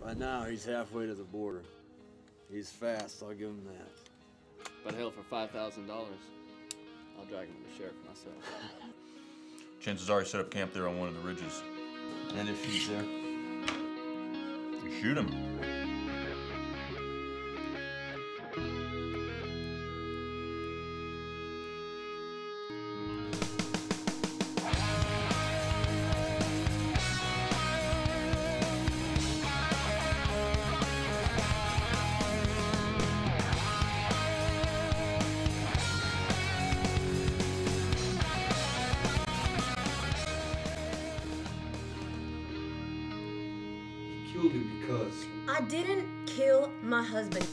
Uh, By now, he's halfway to the border. He's fast, I'll give him that. But hell, for five thousand dollars, I'll drag him to the sheriff myself. Chances are he set up camp there on one of the ridges. And if he's there? You shoot him. Because I didn't kill my husband.